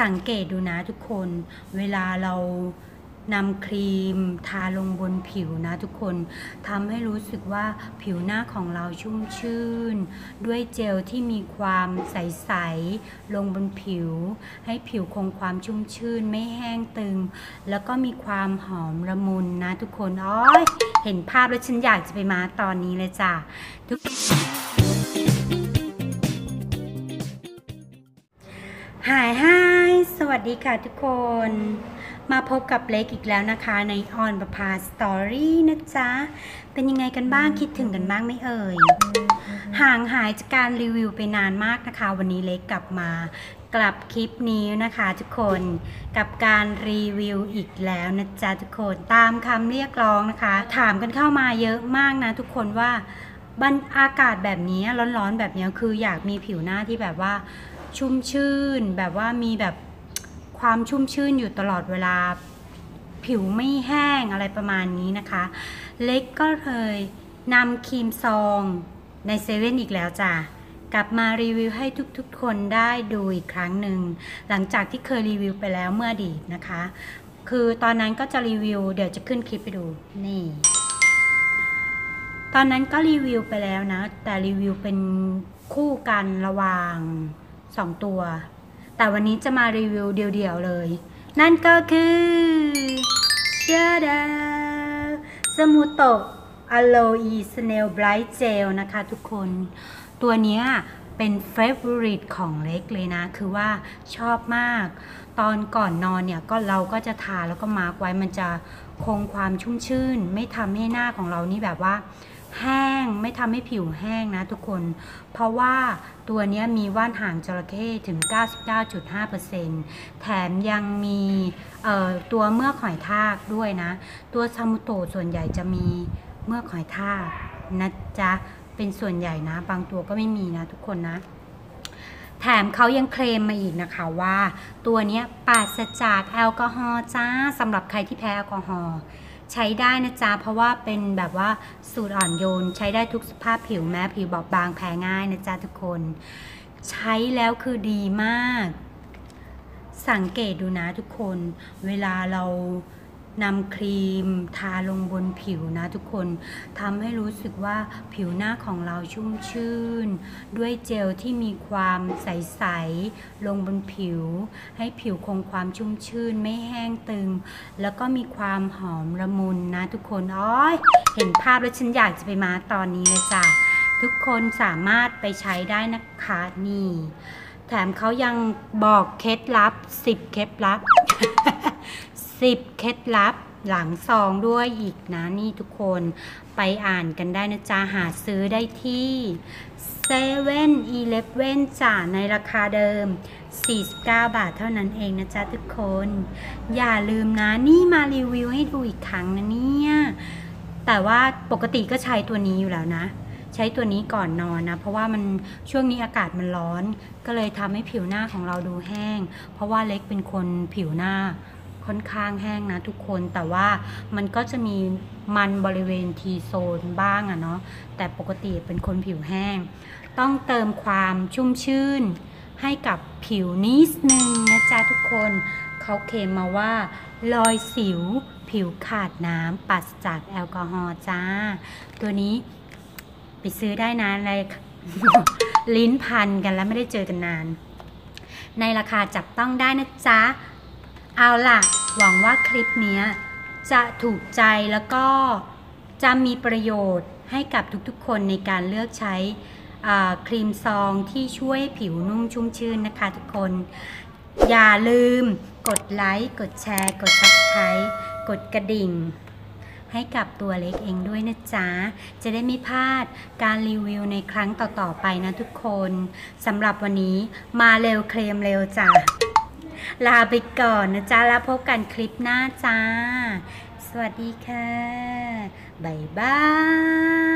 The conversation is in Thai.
สังเกตดูนะทุกคน เวลาเรานำครีมทาลงบนผิวนะทุกคนทำให้รู้สึกว่าผิวหน้าของเราชุ่มชื่น ด้วยเจลที่มีความใส ๆ ลงบนผิว ให้ผิวคงความชุ่มชื่นไม่แห้งตึง แล้วก็มีความหอมละมุนนะทุกคนอ๋อยเห็นภาพแล้วฉันอยากจะไปมาตอนนี้เลยจ้ะทุกหายฮา วัสดีค่ะทุกคน มาพบกับเล็กอีกแล้วนะคะในออนประพาสตอรี่นะจ๊ะ เป็นยังไงกันบ้างคิดถึงกันบ้างไหมเอ่ย ห่างหายจากการรีวิวไปนานมากนะคะ วันนี้เล็กกลับมากลับคลิปนี้นะคะทุกคนกับการรีวิวอีกแล้วนะจ๊ะทุกคนตามคำเรียกร้องนะคะ ถามกันเข้ามาเยอะมากนะทุกคนว่าบรรอากาศแบบนี้ร้อนๆแบบนี้คืออยากมีผิวหน้าที่แบบว่าชุ่มชื่นแบบว่ามีแบบ ความชุ่มชื่นอยู่ตลอดเวลา ผิวไม่แห้งอะไรประมาณนี้นะคะ เล็กก็เลยนำครีมซองในเซเว่นอีกแล้วจ้ะกลับมารีวิวให้ทุกๆคนได้ดูอีกครั้งหนึ่ง หลังจากที่เคยรีวิวไปแล้วเมื่อดีนะคะ คือตอนนั้นก็จะรีวิว เดี๋ยวจะขึ้นคลิปไปดูนี่ ตอนนั้นก็รีวิวไปแล้วนะ แต่รีวิวเป็นคู่กันระหว่างสองตัว แต่วันนี้จะมารีวิวเดียวๆเลย นั่นก็คือเชดาสมูทโตะ Aloe-E Snail Bright Gel นะคะทุกคน ตัวนี้เป็น favorite ของเล็กเลยนะ คือว่าชอบมาก ตอนก่อนนอนเนี่ยก็เราก็จะทาแล้วก็มาร์กไว้มันจะคงความชุ่มชื่น ไม่ทำให้หน้าของเรานี่แบบว่า แห้งไม่ทำให้ผิวแห้งนะทุกคน เพราะว่าตัวนี้มีว่านหางจระเข้ถึง 99.5%แถมยังมีตัวเมือกหอยทากด้วยนะ ตัวซามุโตะส่วนใหญ่จะมีเมือกหอยทากนะจ๊ะ เป็นส่วนใหญ่นะ บางตัวก็ไม่มีนะทุกคนนะแถมเขายังเคลมมาอีกนะคะว่า ตัวนี้ปราศจากแอลกอฮอล์จ้าสำหรับใครที่แพ้แอลกอฮอล์ ใช้ได้นะจ๊ะ เพราะว่าเป็นแบบว่าสูตรอ่อนโยน ใช้ได้ทุกสภาพผิวแม้ผิวบอบบางแพ้ง่ายนะจ๊ะทุกคน ใช้แล้วคือดีมาก สังเกตดูนะทุกคน เวลาเรา นำครีมทาลงบนผิวนะทุกคนทำให้รู้สึกว่าผิวหน้าของเราชุ่มชื่น ด้วยเจลที่มีความใส ๆ ลงบนผิว ให้ผิวคงความชุ่มชื่นไม่แห้งตึง แล้วก็มีความหอมละมุนนะทุกคนอ้อยเห็นภาพแล้วฉันอยากจะไปมาตอนนี้เลยจ้ะทุกคนสามารถไปใช้ได้นะคะนี่ แถมเขายังบอกเคล็ดลับ 10 เคล็ดลับ 10 เคล็ดลับหลังซองด้วยอีกนะนี่ทุกคนไปอ่านกันได้นะจ๊ะ หาซื้อได้ที่เซเว่นอีเลฟเว่นจ้ะในราคาเดิม 49 บาทเท่านั้นเองนะจ๊ะทุกคน อย่าลืมนะนี่มารีวิวให้ดูอีกครั้งนะเนี่ย แต่ว่าปกติก็ใช้ตัวนี้อยู่แล้วนะ ใช้ตัวนี้ก่อนนอนนะ เพราะว่ามันช่วงนี้อากาศมันร้อน ก็เลยทำให้ผิวหน้าของเราดูแห้ง เพราะว่าเล็กเป็นคนผิวหน้า ค่อนข้างแห้งนะทุกคนแต่ว่ามันก็จะมีมันบริเวณทีโซนบ้างอะเนาะแต่ปกติเป็นคนผิวแห้ง ต้องเติมความชุ่มชื่น ให้กับผิวนิดนึงนะจ๊ะทุกคนเขาเคลมมาว่า รอยสิว ผิวขาดน้ำปราศจากแอลกอฮอล์จ้า ตัวนี้ไปซื้อได้นะในลิ้นพันกันแล้วไม่ได้เจอกันนาน ในราคาจับต้องได้นะจ๊ะ เอาล่ะ หวังว่าคลิปนี้จะถูกใจแล้วก็จะมีประโยชน์ให้กับทุกๆ คนในการเลือกใช้ครีมซองที่ช่วยผิวนุ่มชุ่มชื่นนะคะทุกคน อย่าลืมกดไลค์ กดแชร์ กด subscribe กดกระดิ่ง ให้กับตัวเล็กเองด้วยนะจ๊ะ จะได้ไม่พลาดการรีวิวในครั้งต่อๆไปนะทุกคนสำหรับวันนี้มาเร็วเคลมเร็วจ้ะ ลาไปก่อนนะจ๊ะ แล้วพบกันคลิปหน้าจ้า สวัสดีค่ะ บ๊ายบาย